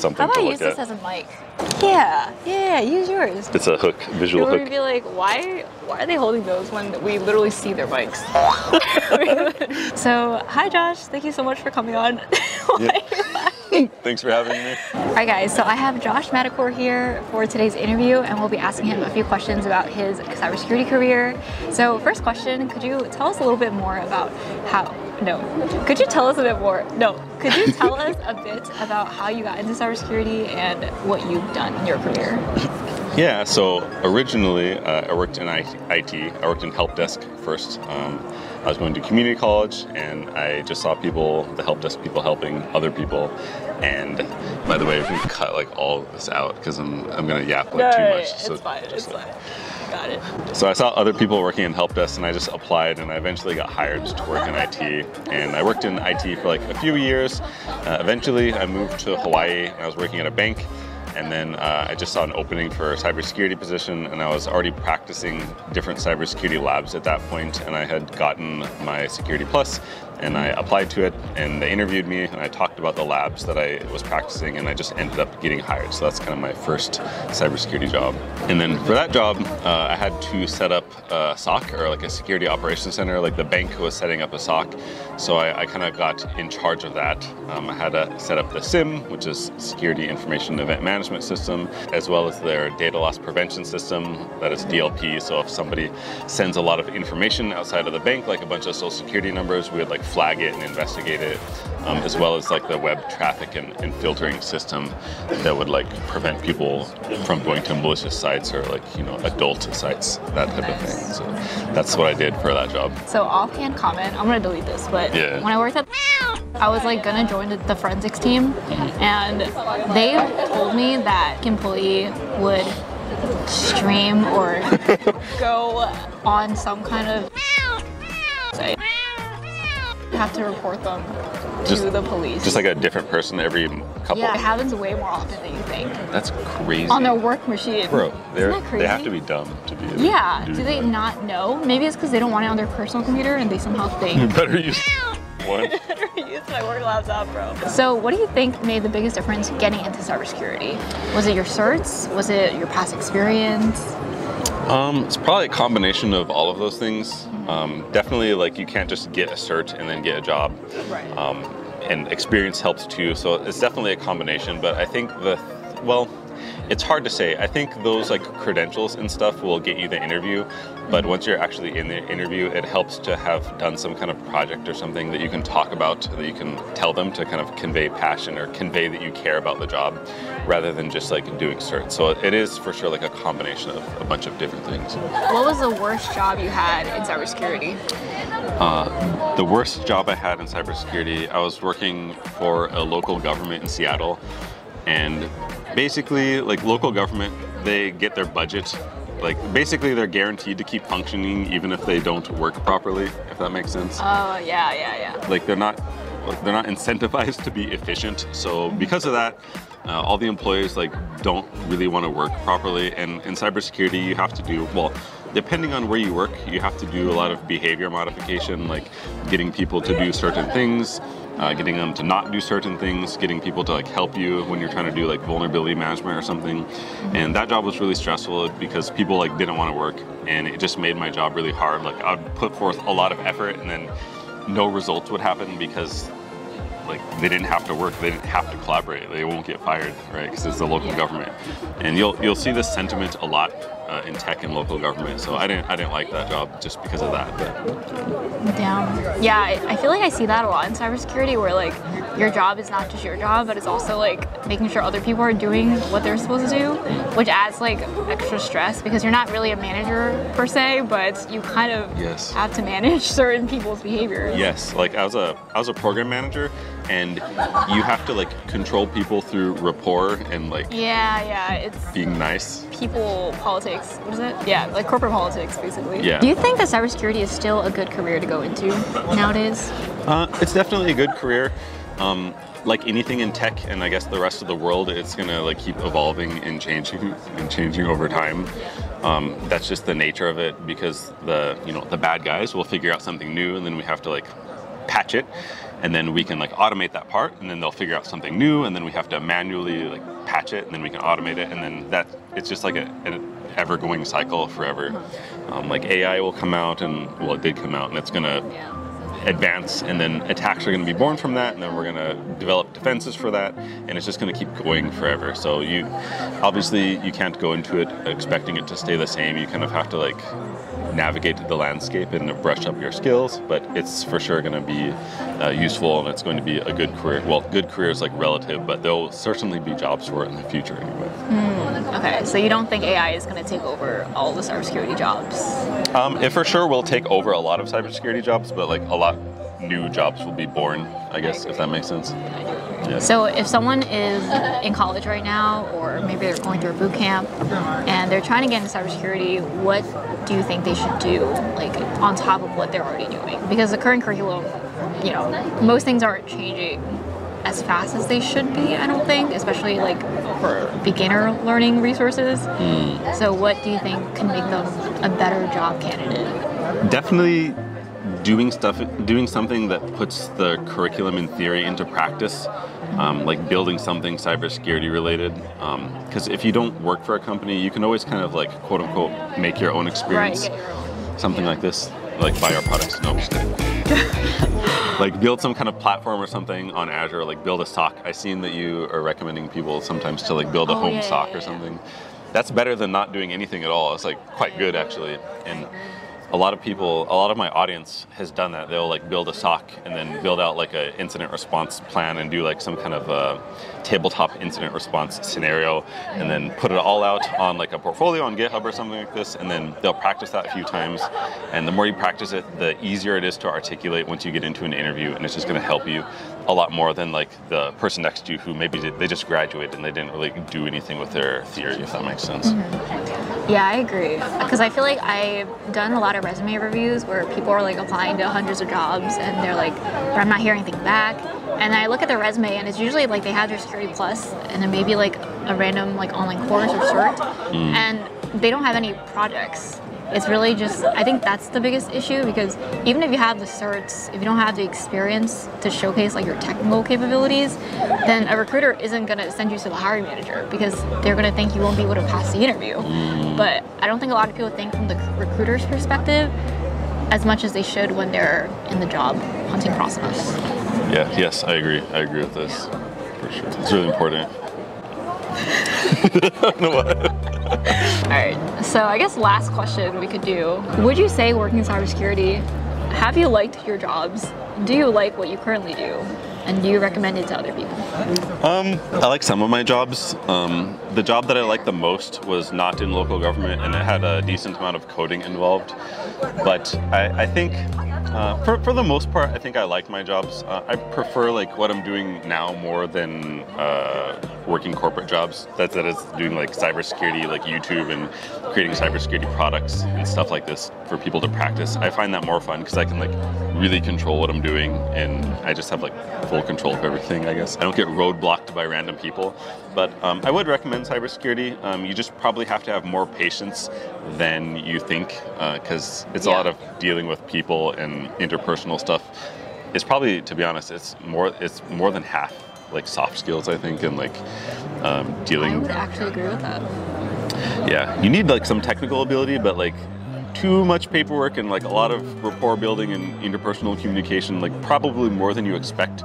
something How to about I look use at. this as a mic? Yeah, yeah, use yours. it's a hook, visual People hook. would be like, why, why are they holding those when we literally see their mics? so, hi Josh, thank you so much for coming on. Why Yeah. are you laughing? Thanks for having me. All right, guys. So I have Josh Madakor here for today's interview, and we'll be asking him a few questions about his cybersecurity career. So, first question: Could you tell us a little bit more about how? No. Could you tell us a bit more? No. Could you tell us a bit about how you got into cybersecurity and what you've done in your career? Yeah, so originally uh, I worked in IT. I worked in help desk first. Um, I was going to community college, and I just saw people, the help desk people, helping other people. And by the way, if we can cut like all of this out because I'm I'm gonna yap like too much. it's so fine. It's just, like- fine. Got it. So I saw other people working in help desk, and I just applied, and I eventually got hired to work in IT. And I worked in IT for like a few years. Uh, eventually, I moved to Hawaii, and I was working at a bank. And then uh, I just saw an opening for a cybersecurity position, and I was already practicing different cybersecurity labs at that point, and I had gotten my Security Plus, and I applied to it, and they interviewed me, and I talked about the labs that I was practicing, and I just ended up getting hired. So that's kind of my first cybersecurity job. And then for that job, uh, I had to set up a SOC or like a security operations center. Like the bank was setting up a SOC, so I, I kind of got in charge of that. Um, I had to set up the SIEM, which is Security Information Event Management System, as well as their data loss prevention system, that is DLP. So if somebody sends a lot of information outside of the bank, like a bunch of social security numbers, we would like flag it and investigate it, um, as well as like the web traffic and, and filtering system that would like prevent people from going to malicious sites or like you know adult sites, that type of thing. So that's what I did for that job. So offhand comment, I'm gonna delete this, but Yeah. when I worked at I was like gonna join the, the forensics team and they told me that employee would stream or go on some kind of site. You have to report them Just- to the police. Just like a different person every couple. yeah, it happens way more often than you think. That's crazy. On their work machine. Bro, they're, Isn't that they have to be dumb to be. Yeah, doing do they that. not know? Maybe it's because they don't want it on their personal computer and they somehow think You Better use one. use my work laptop, bro. So, what do you think made the biggest difference getting into cybersecurity? Was it your certs? Was it your past experience? Um, it's probably a combination of all of those things. Um, definitely, like you can't just get a cert and then get a job. Right. Um, and experience helps too. So it's definitely a combination. But I think the well, it's hard to say. I think those like credentials and stuff will get you the interview. But once you're actually in the interview, it helps to have done some kind of project or something that you can talk about, that you can tell them to kind of convey passion or convey that you care about the job, rather than just like doing certs. So it is for sure like a combination of a bunch of different things. What was the worst job you had in cybersecurity? Uh, the worst job I had in cybersecurity, I was working for a local government in Seattle, and basically, like local government, they get their budget. Like basically, they're guaranteed to keep functioning even if they don't work properly. If that makes sense. Oh, yeah, yeah, yeah. like they're not they're not incentivized to be efficient so because of that uh, all the employees like don't really want to work properly and in cybersecurity you have to do well depending on where you work you have to do a lot of behavior modification like getting people to do certain things uh, getting them to not do certain things getting people to like help you when you're trying to do like vulnerability management or something. And that job was really stressful because people like didn't want to work and it just made my job really hard. Like i'd put forth a lot of effort and then no results would happen because like they didn't have to work they didn't have to collaborate they won't get fired right because it's the local government. And you'll you'll see this sentiment a lot uh, in tech and local government so i didn't i didn't like that job just because of that but Damn. Yeah, I I feel like I see that a lot in cybersecurity where like your job is not just your job, but it's also like making sure other people are doing what they're supposed to do, which adds like extra stress because you're not really a manager per se, but you kind of Yes. have to manage certain people's behaviors. yes like i was a i was a program manager and you have to like control people through rapport and like Yeah, yeah, it's being nice people politics. What is it? Yeah, like corporate politics, basically. Yeah. Do you think that cybersecurity is still a good career to go into nowadays? Uh, it's definitely a good career. Um, like anything in tech, and I guess the rest of the world, it's gonna like keep evolving and changing and changing over time. Um, that's just the nature of it because the you know the bad guys will figure out something new, and then we have to like patch it. And then we can like automate that part, and then they'll figure out something new, and then we have to manually like patch it, and then we can automate it, and then that it's just like a, an ever-going cycle forever. Um, like AI will come out, and well, it did come out, and it's gonna advance and then attacks are going to be born from that and then we're going to develop defenses for that and it's just going to keep going forever so you obviously you can't go into it expecting it to stay the same you kind of have to like navigate the landscape and brush up your skills but it's for sure going to be uh, useful and it's going to be a good career well good career is like relative but there'll certainly be jobs for it in the future anyway Okay, so you don't think AI is going to take over all the cybersecurity jobs? Um, it for sure will take over a lot of cybersecurity jobs, but like a lot new jobs will be born, I guess, if that makes sense. So if someone is in college right now, or maybe they're going through a boot camp, and they're trying to get into cybersecurity, what do you think they should do, like on top of what they're already doing? Because the current curriculum, you know, most things aren't changing as fast as they should be. I don't think, especially like for beginner learning resources. Hmm. So what do you think can make them a better job candidate? Definitely doing stuff, doing something that puts the curriculum in theory into practice, um, like building something cybersecurity related. Because if you don't work for a company, you can always kind of like quote unquote make your own experience. get your own. something like this, like buy our products. No, I'm just kidding. like build some kind of platform or something on Azure, like build a SOC. I've seen that you are recommending people sometimes to like build a Oh, home yeah, SOC yeah, or yeah. something. That's better than not doing anything at all. It's like quite good actually. And a lot of people, a lot of my audience has done that. They'll like build a SOC and then build out like a incident response plan and do like some kind of a tabletop incident response scenario, and then put it all out on like a portfolio on GitHub or something like this. And then they'll practice that a few times. And the more you practice it, the easier it is to articulate once you get into an interview, and it's just going to help you a lot more than like the person next to you who maybe did, they just graduated and they didn't really do anything with their theory, if that makes sense. Mm-hmm. Yeah, I agree. Because I feel like I've done a lot of resume reviews where people are like applying to hundreds of jobs and they're like, but I'm not hearing anything back. And I look at their resume and it's usually like they have their Security Plus and then maybe like a random like online course or cert, hmm. and they don't have any projects. It's really just, I think that's the biggest issue because even if you have the certs, if you don't have the experience to showcase like your technical capabilities, then a recruiter isn't gonna send you to the hiring manager because they're gonna think you won't be able to pass the interview. Hmm. But I don't think a lot of people think from the recruiter's perspective as much as they should when they're in the job hunting process. Yeah, yes, I agree. I agree with this for sure. It's really important. All right. So I guess last question we could do. Would you say working in cybersecurity, have you liked your jobs? Do you like what you currently do? And do you recommend it to other people? Um, I like some of my jobs. Um, the job that I liked the most was not in local government, and it had a decent amount of coding involved. But I, I think, uh, for, for the most part, I think I like my jobs. Uh, I prefer like what I'm doing now more than uh, working corporate jobs. That that is doing like cybersecurity, like YouTube and creating cybersecurity products and stuff like this for people to practice. I find that more fun because I can like really control what I'm doing, and I just have like full control of everything. I guess I don't get roadblocked by random people. But um, I would recommend cybersecurity. Um, you just probably have to have more patience than you think because it's a lot of dealing with people and interpersonal stuff. It's probably, to be honest, it's more it's more than half like soft skills, I think, and like um, I dealing. would actually agree with that. Yeah, you need like some technical ability, but like too much paperwork and like a lot of rapport building and interpersonal communication, like probably more than you expect.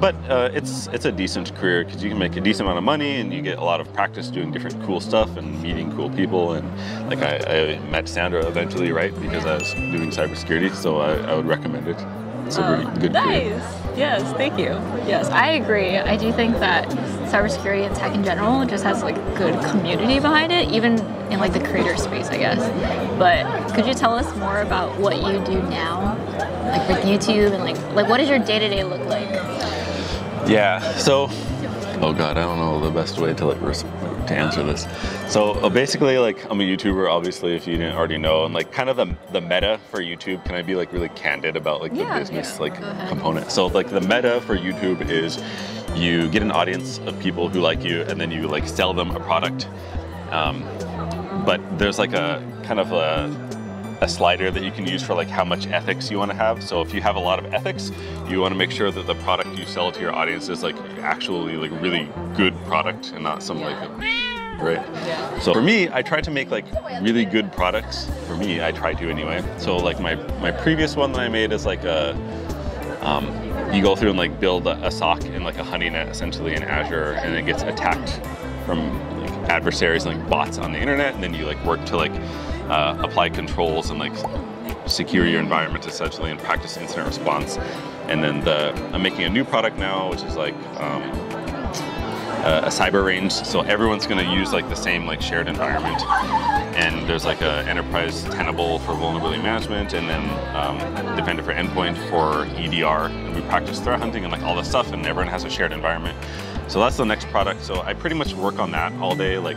But uh, it's it's a decent career because you can make a decent amount of money and you get a lot of practice doing different cool stuff and meeting cool people. And like I, I met Sandra eventually, right, because I was doing cybersecurity, so I, I would recommend it. It's a really good career. Nice. Yes, thank you. Yes, I agree. I do think that cybersecurity and tech in general just has like good community behind it, even in like the creator space, I guess. But could you tell us more about what you do now, like with YouTube and like like what does your day to day look like? Yeah. So, oh god, I don't know the best way to like to answer this. So uh, basically, like I'm a YouTuber, obviously, if you didn't already know, and like kind of the the meta for YouTube. Can I be like really candid about like Yeah, the business yeah, like component? So like the meta for YouTube is you get an audience of people who like you, and then you like sell them a product. Um, but there's like a kind of a a slider that you can use for like how much ethics you want to have. So if you have a lot of ethics, you want to make sure that the product you sell to your audience is like actually like really good product and not some like right. Yeah. So for me, I try to make like really good products. For me, I try to anyway. So like my my previous one that I made is like a um, you go through and like build a, a SOC in like a honey net essentially in Azure, and it gets attacked from like, adversaries and like bots on the internet, and then you like work to like uh, apply controls and like secure your environment essentially and practice incident response. And then the I'm making a new product now, which is like um, a, a cyber range. So everyone's going to use like the same like shared environment. And there's like a enterprise Tenable for vulnerability management, and then um, Defender for endpoint for EDR. And we practice threat hunting and like all this stuff, and everyone has a shared environment. So that's the next product. So I pretty much work on that all day, like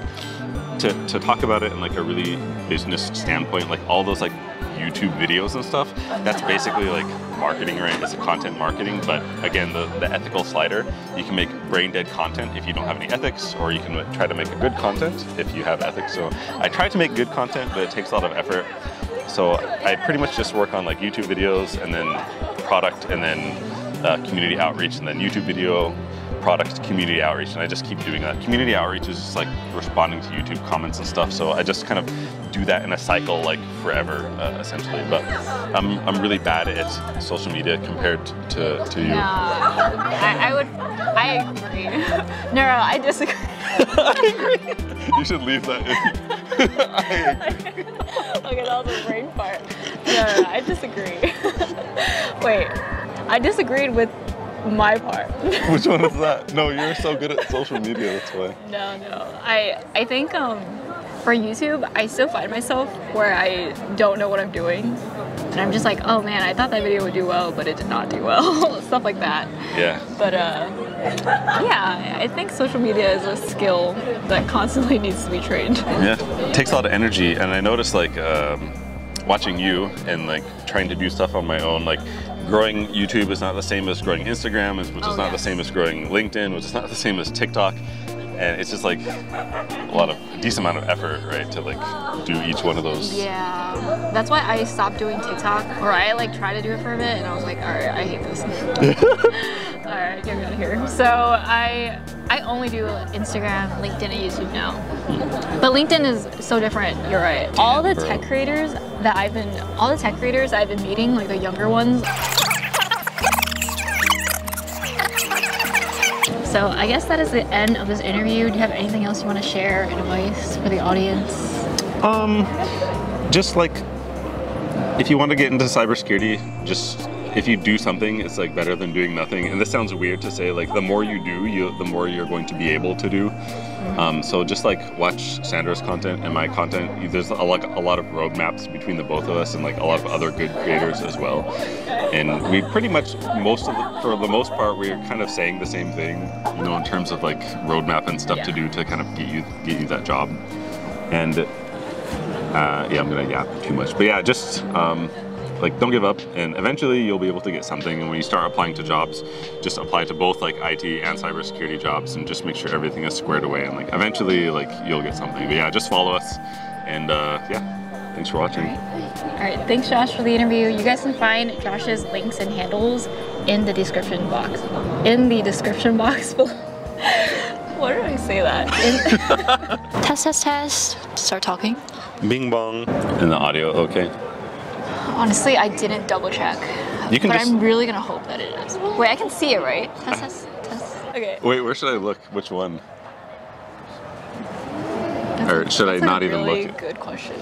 to, to talk about it in like a really business standpoint, like all those like YouTube videos and stuff, that's basically like marketing, right? It's a content marketing, but again, the, the ethical slider, you can make brain dead content if you don't have any ethics, or you can try to make a good content if you have ethics. So I try to make good content, but it takes a lot of effort. So I pretty much just work on like YouTube videos and then product and then uh, community outreach and then YouTube video, product, community outreach, and I just keep doing that. Community outreach is just like responding to YouTube comments and stuff. So I just kind of do that in a cycle like forever, uh, essentially. But I'm, I'm really bad at social media compared to, to you. No, I, I would. I agree. No, no, I disagree. I agree. You should leave that in. I agree. okay, that was a brain fart. No, no, no, I disagree. Wait, I disagreed with my part. Which one is that? No, you're so good at social media, that's why. No, no. I I think um, for YouTube, I still find myself where I don't know what I'm doing, and I'm just like, oh man, I thought that video would do well, but it did not do well. Stuff like that. Yeah. But uh, yeah, I think social media is a skill that constantly needs to be trained. Yeah, it takes a lot of energy, and I noticed like um, watching you and like trying to do stuff on my own. Like growing YouTube is not the same as growing Instagram, which is Oh, not yeah. the same as growing LinkedIn, which is not the same as TikTok. And it's just like a lot of a decent amount of effort, right, to like do each one of those. Yeah, that's why I stopped doing TikTok, or I like tried to do it for a bit, and I was like, all right, I hate this. all right, get me out of here. So I I only do Instagram, LinkedIn, and YouTube now. Hmm. But LinkedIn is so different. You're right. all the bro. tech creators that I've been, all the tech creators I've been meeting, like the younger ones. So I guess that is the end of this interview. Do you have anything else you want to share, advice for the audience? Um, just like if you want to get into cybersecurity, just if you do something, it's like better than doing nothing. And this sounds weird to say, like the more you do, you the more you're going to be able to do. Um, so just like watch Sandra's content and my content. There's a lot, a lot of roadmaps between the both of us, and like a lot of other good creators as well. And we pretty much most of the, for the most part, we're kind of saying the same thing, you know, in terms of like roadmap and stuff to do to kind of get you get you that job. And uh, yeah, I'm gonna yap too much, but yeah, just um, like don't give up, and eventually you'll be able to get something. And when you start applying to jobs, just apply to both like IT and cybersecurity jobs, and just make sure everything is squared away. And like eventually, like you'll get something. But yeah, just follow us, and uh, yeah, thanks for watching. All right, thanks Josh for the interview. You guys can find Josh's links and handles in the description box. In the description box below. Why did I say that? In- Test, test, test. Start talking. Bing bong. And the audio, okay. Honestly, I didn't double check. You can but just- I'm really gonna hope that it is. Wait, I can see it, right? Test, test, test. Okay. Wait, where should I look? Which one? Or should I That's a not even really look? good question.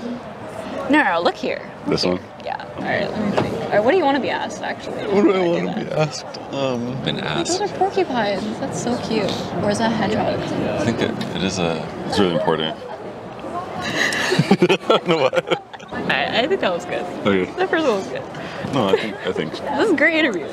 No, no, no, look here. This one? Yeah. All right, let me think. All right, what do you want to be asked, actually? What do I want to be asked? Um, been asked. Those are porcupines. That's so cute. Or is that hedgehogs? I think it, it is a. It's really important. no, what? I, I think that was good. Okay. That first one was good. No, I think I think. This is a great interview.